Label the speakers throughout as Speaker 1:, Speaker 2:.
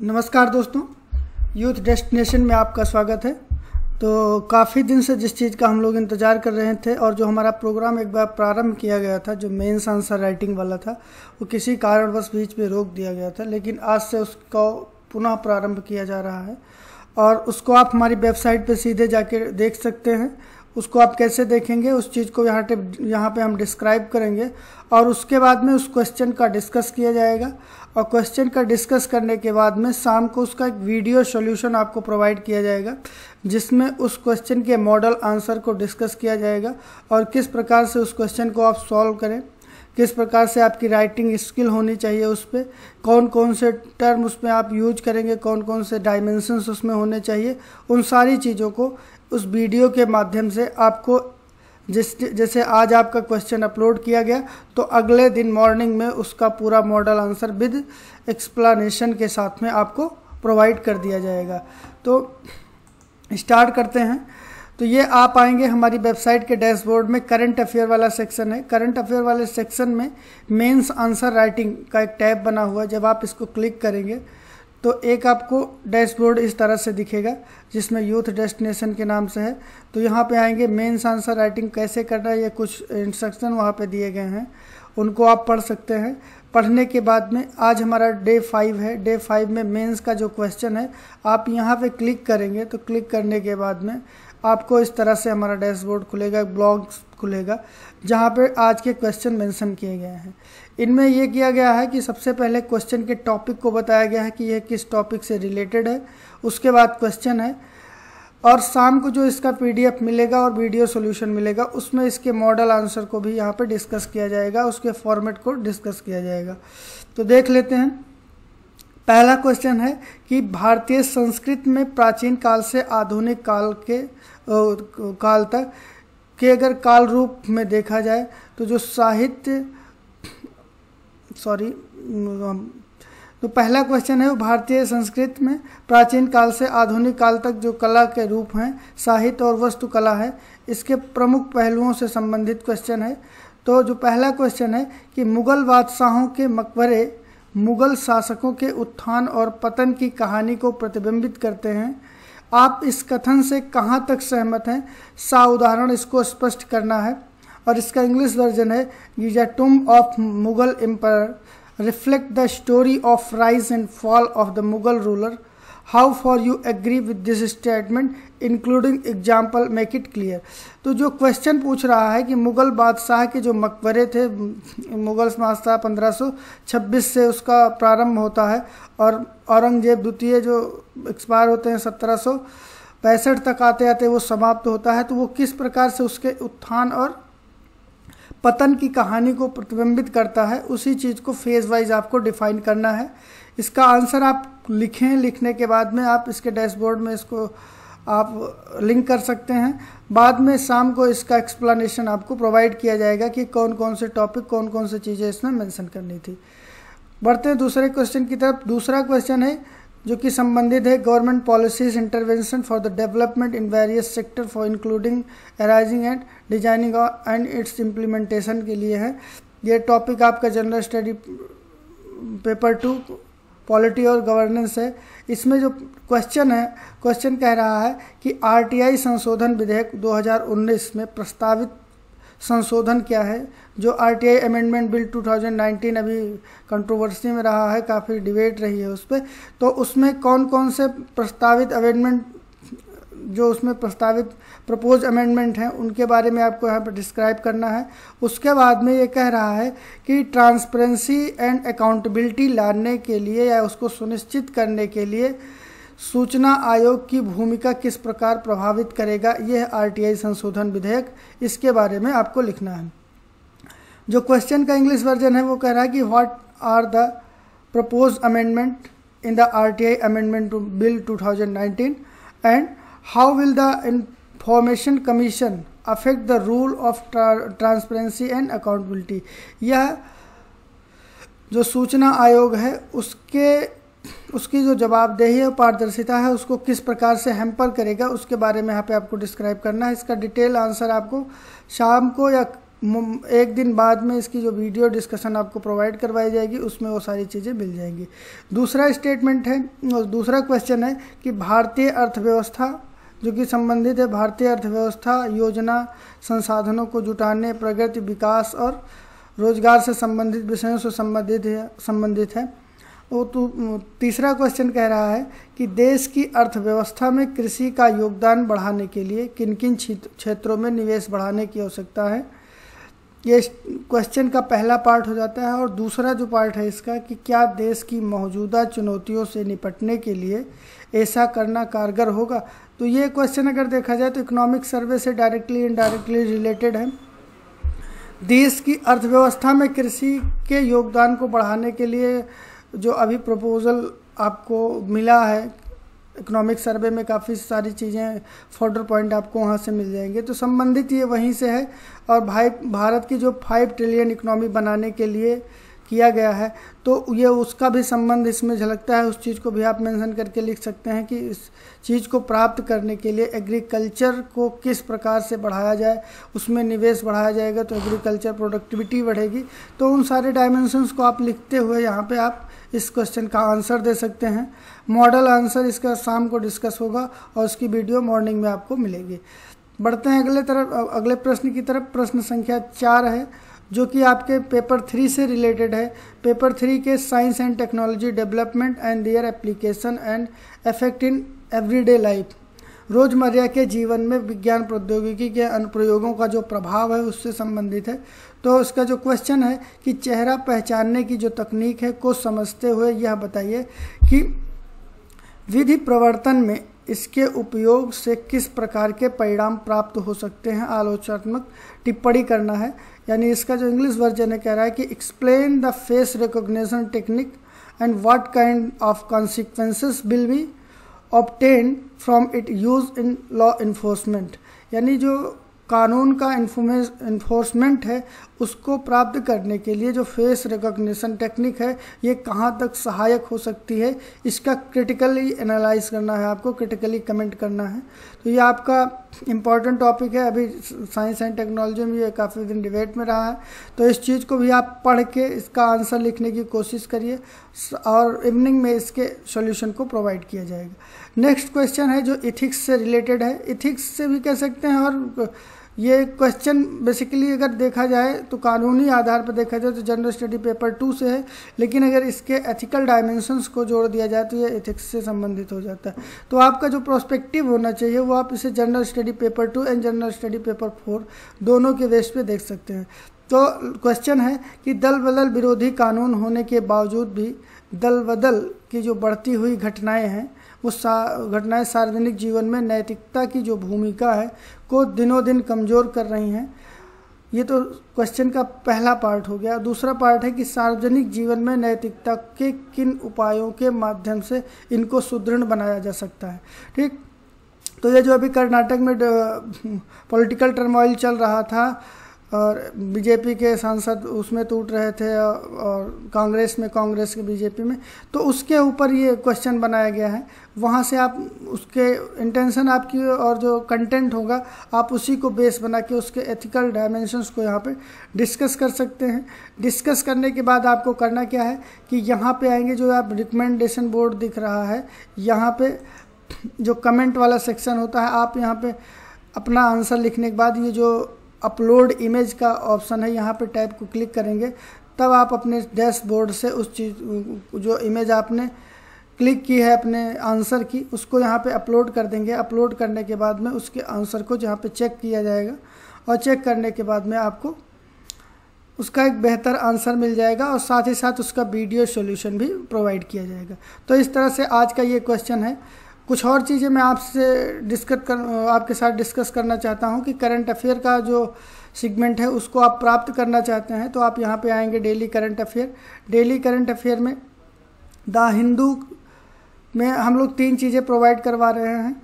Speaker 1: नमस्कार दोस्तों youth destination में आपका स्वागत है। तो काफ़ी दिन से जिस चीज़ का हम लोग इंतज़ार कर रहे थे और जो हमारा प्रोग्राम एक बार प्रारंभ किया गया था, जो मेंस आंसर राइटिंग वाला था, वो किसी कारणवश बीच में रोक दिया गया था, लेकिन आज से उसको पुनः प्रारंभ किया जा रहा है। और उसको आप हमारी वेबसाइट पर सीधे जाके देख सकते हैं। उसको आप कैसे देखेंगे, उस चीज़ को यहाँ यहाँ पे हम डिस्क्राइब करेंगे और उसके बाद में उस क्वेश्चन का डिस्कस किया जाएगा और क्वेश्चन का डिस्कस करने के बाद में शाम को उसका एक वीडियो सॉल्यूशन आपको प्रोवाइड किया जाएगा, जिसमें उस क्वेश्चन के मॉडल आंसर को डिस्कस किया जाएगा और किस प्रकार से उस क्वेश्चन को आप सॉल्व करें, किस प्रकार से आपकी राइटिंग स्किल होनी चाहिए उस पर कौन कौन से टर्म उसमें आप यूज़ करेंगे कौन कौन से डायमेंशंस उसमें होने चाहिए, उन सारी चीज़ों को उस वीडियो के माध्यम से आपको जिस, जैसे आज आपका क्वेश्चन अपलोड किया गया तो अगले दिन मॉर्निंग में उसका पूरा मॉडल आंसर विद एक्सप्लानेशन के साथ में आपको प्रोवाइड कर दिया जाएगा। तो स्टार्ट करते हैं। तो ये आप आएँगे हमारी वेबसाइट के डैशबोर्ड में। करंट अफेयर वाला सेक्शन है। करंट अफेयर वाले सेक्शन में मेंस आंसर राइटिंग का एक टैब बना हुआ है। जब आप इसको क्लिक करेंगे तो एक आपको डैशबोर्ड इस तरह से दिखेगा, जिसमें यूथ डेस्टिनेशन के नाम से है। तो यहाँ पे आएँगे मेंस आंसर राइटिंग कैसे करना है, ये कुछ इंस्ट्रक्शन वहाँ पे दिए गए हैं। उनको आप पढ़ सकते हैं। पढ़ने के बाद में, आज हमारा डे फाइव है। डे फाइव में मेंस का जो क्वेश्चन है, आप यहाँ पे क्लिक करेंगे। तो क्लिक करने के बाद में, आपको इस तरह से हमारा डैशबोर्ड खुलेगा। ब्लॉग खुलेगा, जहाँ पे आज के क्वेश्चन मेंशन किए गए हैं। इनमें यह किया गया है कि सबसे पहले क्वेश्चन के टॉपिक को बताया गया है कि यह किस टॉपिक से रिलेटेड है, उसके बाद क्वेश्चन है, और शाम को जो इसका पीडीएफ मिलेगा और वीडियो सॉल्यूशन मिलेगा, उसमें इसके मॉडल आंसर को भी यहाँ पे डिस्कस किया जाएगा, उसके फॉर्मेट को डिस्कस किया जाएगा। तो देख लेते हैं। पहला क्वेश्चन है कि भारतीय संस्कृत में प्राचीन काल से आधुनिक काल के काल तक के अगर काल रूप में देखा जाए तो जो साहित्य सॉरी तो पहला क्वेश्चन है वो भारतीय संस्कृत में प्राचीन काल से आधुनिक काल तक जो कला के रूप हैं, साहित्य और वस्तुकला है, इसके प्रमुख पहलुओं से संबंधित क्वेश्चन है। तो जो पहला क्वेश्चन है कि मुगल बादशाहों के मकबरे मुगल शासकों के उत्थान और पतन की कहानी को प्रतिबिंबित करते हैं। आप इस कथन से कहाँ तक सहमत हैं? सा उदाहरण इसको स्पष्ट करना है और इसका इंग्लिश वर्जन है Giza tomb of Mughal empire reflect the story of rise and fall of the Mughal ruler how for you agree with this statement including example make it clear तो जो क्वेश्चन पूछ रहा है कि मुगल बादशाह के जो मकबरे थे, मुगल बादशाह 1526 से उसका प्रारंभ होता है, और औरंगज़ेब द्वितीय जो एक्सपायर होते हैं, सत्रह पैंसठ तक आते आते वो समाप्त होता है तो वो किस प्रकार से उसके उत्थान और पतन की कहानी को प्रतिबिंबित करता है, उसी चीज़ को फ़ेज़ वाइज आपको डिफाइन करना है। इसका आंसर आप लिखें, लिखने के बाद में आप इसके डैशबोर्ड में इसको आप लिंक कर सकते हैं। बाद में शाम को इसका एक्सप्लेनेशन आपको प्रोवाइड किया जाएगा कि कौन कौन से टॉपिक कौन कौन से चीज़ें इसमें मेंशन करनी थी। बढ़ते हैं दूसरे क्वेश्चन की तरफ़। दूसरा क्वेश्चन है जो कि संबंधित है government policies intervention for the development in various sector for including, arising and designing and its implementation के लिए है। ये टॉपिक आपका general study paper two polity और गवर्नेंस है। इसमें जो क्वेश्चन है क्वेश्चन कह रहा है कि आरटीआई संशोधन विधेयक 2019 में प्रस्तावित संशोधन क्या है, जो आरटीआई अमेंडमेंट बिल 2019 अभी कंट्रोवर्सी में रहा है, काफ़ी डिबेट रही है उस पर तो उसमें कौन कौन से प्रस्तावित अमेंडमेंट जो उसमें प्रस्तावित प्रपोज अमेंडमेंट हैं, उनके बारे में आपको यहाँ पर डिस्क्राइब करना है। उसके बाद में ये कह रहा है कि ट्रांसपेरेंसी एंड अकाउंटेबिलिटी लाने के लिए या उसको सुनिश्चित करने के लिए सूचना आयोग की भूमिका किस प्रकार प्रभावित करेगा, यह आरटीआई संशोधन विधेयक, इसके बारे में आपको लिखना है। जो क्वेश्चन का इंग्लिश वर्जन है, वो कह रहा है कि what are the propose amendment in the RTI amendment bill 2019 and how will the information commission affect the rule of transparency and accountability यह जो सूचना आयोग है, उसके उसकी जो जवाबदेही और पारदर्शिता है, उसको किस प्रकार से हैम्पर करेगा, उसके बारे में यहाँ पे आपको डिस्क्राइब करना है। इसका डिटेल आंसर आपको शाम को या एक दिन बाद में इसकी जो वीडियो डिस्कशन आपको प्रोवाइड करवाई जाएगी, उसमें वो सारी चीज़ें मिल जाएँगी। दूसरा स्टेटमेंट है, और दूसरा क्वेश्चन है कि भारतीय अर्थव्यवस्था, जो कि संबंधित है, भारतीय अर्थव्यवस्था योजना संसाधनों को जुटाने, प्रगति, विकास और रोज़गार से संबंधित, विषयों से संबंधित है संबंधित है। वो तो तीसरा क्वेश्चन कह रहा है कि देश की अर्थव्यवस्था में कृषि का योगदान बढ़ाने के लिए किन किन क्षेत्रों में निवेश बढ़ाने की आवश्यकता है? ये क्वेश्चन का पहला पार्ट हो जाता है और दूसरा जो पार्ट है इसका कि क्या देश की मौजूदा चुनौतियों से निपटने के लिए ऐसा करना कारगर होगा? तो ये क्वेश्चन अगर देखा जाए तो इकोनॉमिक सर्वे से डायरेक्टली इनडायरेक्टली रिलेटेड है। देश की अर्थव्यवस्था में कृषि के योगदान को बढ़ाने के लिए जो अभी प्रपोज़ल आपको मिला है इकोनॉमिक सर्वे में काफ़ी सारी चीज़ें फोर्डर पॉइंट आपको वहाँ से मिल जाएँगे। तो संबंधित ये वहीं से है और भाई, भारत की जो फाइव ट्रिलियन इकोनॉमी बनाने के लिए किया गया है तो ये उसका भी संबंध इसमें झलकता है। उस चीज़ को भी आप मेंशन करके लिख सकते हैं कि इस चीज़ को प्राप्त करने के लिए एग्रीकल्चर को किस प्रकार से बढ़ाया जाए, उसमें निवेश बढ़ाया जाएगा तो एग्रीकल्चर प्रोडक्टिविटी बढ़ेगी। तो उन सारे डायमेंशंस को आप लिखते हुए यहाँ पे आप इस क्वेश्चन का आंसर दे सकते हैं। मॉडल आंसर इसका शाम को डिस्कस होगा और उसकी वीडियो मॉर्निंग में आपको मिलेगी। बढ़ते हैं अगले तरफ़, अगले प्रश्न की तरफ़। प्रश्न संख्या चार है। जो कि आपके पेपर थ्री से रिलेटेड है। पेपर थ्री के science and technology development and their application and effect in everyday life रोज़मर्रा के जीवन में विज्ञान प्रौद्योगिकी के अनुप्रयोगों का जो प्रभाव है, उससे संबंधित है। तो उसका जो क्वेश्चन है कि चेहरा पहचानने की जो तकनीक है, को समझते हुए यह बताइए कि विधि प्रवर्तन में इसके उपयोग से किस प्रकार के परिणाम प्राप्त हो सकते हैं? आलोचनात्मक टिप्पणी करना है। यानी इसका जो इंग्लिश वर्जन है, कह रहा है कि explain the face recognition technique and what kind of consequences will be obtain from it use in law enforcement यानी जो कानून का इन्फोर्समेंट है, उसको प्राप्त करने के लिए जो फेस रिकॉग्निशन टेक्निक है, ये कहाँ तक सहायक हो सकती है, इसका क्रिटिकली एनालाइज करना है आपको क्रिटिकली कमेंट करना है। तो ये आपका इंपॉर्टेंट टॉपिक है। अभी साइंस एंड टेक्नोलॉजी में ये काफ़ी दिन डिबेट में रहा है। तो इस चीज़ को भी आप पढ़ के इसका आंसर लिखने की कोशिश करिए और इवनिंग में इसके सॉल्यूशन को प्रोवाइड किया जाएगा। नेक्स्ट क्वेश्चन है जो इथिक्स से रिलेटेड है। इथिक्स से भी कह सकते हैं और ये क्वेश्चन बेसिकली अगर देखा जाए तो कानूनी आधार पर देखा जाए तो जनरल स्टडी पेपर टू से है, लेकिन अगर इसके एथिकल डायमेंशंस को जोड़ दिया जाए तो ये एथिक्स से संबंधित हो जाता है। तो आपका जो प्रोस्पेक्टिव होना चाहिए, वो आप इसे general study paper two and general study paper four दोनों के बेस पे देख सकते हैं। तो क्वेश्चन है कि दल बदल विरोधी कानून होने के बावजूद भी दल बदल की जो बढ़ती हुई घटनाएँ हैं वो सा, घटनाएँ सार्वजनिक जीवन में नैतिकता की जो भूमिका है, को दिनों दिन कमज़ोर कर रही हैं। ये तो क्वेश्चन का पहला पार्ट हो गया। दूसरा पार्ट है कि सार्वजनिक जीवन में नैतिकता के किन उपायों के माध्यम से इनको सुदृढ़ बनाया जा सकता है। ठीक? तो ये जो अभी कर्नाटक में पॉलिटिकल टर्मोइल चल रहा था और बीजेपी के सांसद उसमें टूट रहे थे और कांग्रेस में, कांग्रेस के बीजेपी में। तो उसके ऊपर ये क्वेश्चन बनाया गया है। वहाँ से आप, उसके इंटेंशन आपकी और जो कंटेंट होगा, आप उसी को बेस बना के उसके एथिकल डायमेंशंस को यहाँ पे डिस्कस कर सकते हैं। डिस्कस करने के बाद आपको करना क्या है कि यहाँ पे आएँगे जो आप रिकमेंडेशन बोर्ड दिख रहा है, यहाँ पे जो कमेंट वाला सेक्शन होता है, आप यहाँ पे अपना आंसर लिखने के बाद ये जो अपलोड इमेज का ऑप्शन है, यहाँ पे टैब को क्लिक करेंगे, तब आप अपने डैशबोर्ड से उस चीज़, जो इमेज आपने क्लिक की है अपने आंसर की, उसको यहाँ पे अपलोड कर देंगे। अपलोड करने के बाद में उसके आंसर को जहाँ पे चेक किया जाएगा, और चेक करने के बाद में आपको उसका एक बेहतर आंसर मिल जाएगा, और साथ ही साथ उसका वीडियो सॉल्यूशन भी प्रोवाइड किया जाएगा। तो इस तरह से आज का ये क्वेश्चन है। कुछ और चीज़ें मैं आपसे डिस्कस कर, आपके साथ डिस्कस करना चाहता हूँ कि करंट अफेयर का जो सिगमेंट है, उसको आप प्राप्त करना चाहते हैं तो आप यहाँ पे आएँगे daily current affair daily current affair में द हिंदू में हम लोग तीन चीज़ें प्रोवाइड करवा रहे हैं।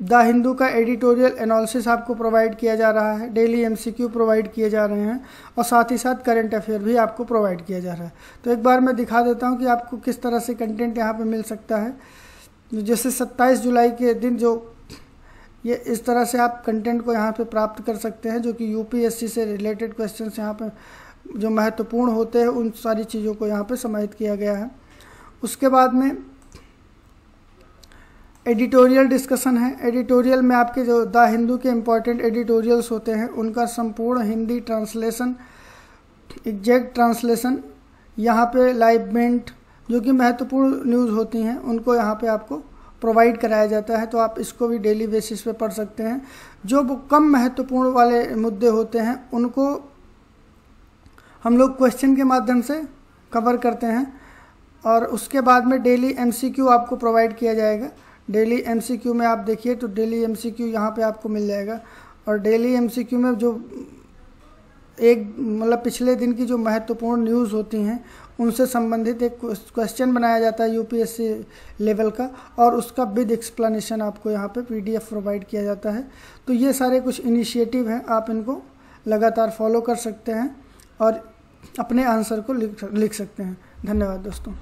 Speaker 1: द हिंदू का एडिटोरियल एनालिसिस आपको प्रोवाइड किया जा रहा है डेली एमसीक्यू प्रोवाइड किए जा रहे हैं, और साथ ही साथ करंट अफेयर भी आपको प्रोवाइड किया जा रहा है। तो एक बार मैं दिखा देता हूँ कि आपको किस तरह से कंटेंट यहाँ पे मिल सकता है। जैसे 27 जुलाई के दिन जो ये इस तरह से आप कंटेंट को यहाँ पे प्राप्त कर सकते हैं, जो कि यूपीएससी से रिलेटेड क्वेश्चन यहाँ पे जो महत्वपूर्ण होते हैं, उन सारी चीज़ों को यहाँ पे समाहित किया गया है। उसके बाद में एडिटोरियल डिस्कशन है। एडिटोरियल में आपके जो द हिंदू के इम्पोर्टेंट एडिटोरियल्स होते हैं, उनका संपूर्ण हिंदी ट्रांसलेशन एग्जैक्ट ट्रांसलेशन यहाँ पे लाइवमेंट जो कि महत्वपूर्ण न्यूज़ होती हैं, उनको यहाँ पे आपको प्रोवाइड कराया जाता है तो आप इसको भी डेली बेसिस पे पढ़ सकते हैं। जो कम महत्वपूर्ण वाले मुद्दे होते हैं, उनको हम लोग क्वेश्चन के माध्यम से कवर करते हैं, और उसके बाद में डेली एमसीक्यू आपको प्रोवाइड किया जाएगा। डेली एमसीक्यू में आप देखिए तो डेली एमसीक्यू यहाँ पे आपको मिल जाएगा, और डेली एमसीक्यू में जो एक मतलब पिछले दिन की जो महत्वपूर्ण न्यूज़ होती हैं, उनसे संबंधित एक क्वेश्चन बनाया जाता है यूपीएससी लेवल का, और उसका विद एक्सप्लेनेशन आपको यहाँ पे पीडीएफ प्रोवाइड किया जाता है। तो ये सारे कुछ इनिशिएटिव हैं, आप इनको लगातार फॉलो कर सकते हैं और अपने आंसर को लिख लिख सकते हैं। धन्यवाद दोस्तों।